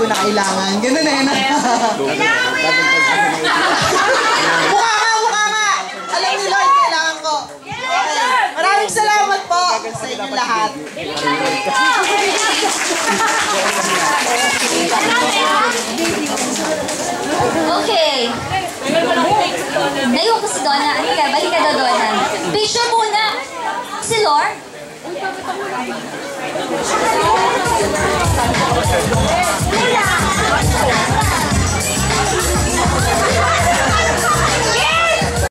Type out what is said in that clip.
ko na kailangan. Ganun eh. Na. mukha nga, mukha nga. Alam ni Lord, kailangan ko. Okay. Maraming salamat po sa inyo lahat. Okay. Ngayon ko si Donna. Ano ka? Balik ka daw, Donna. Picture muna. Si Lord.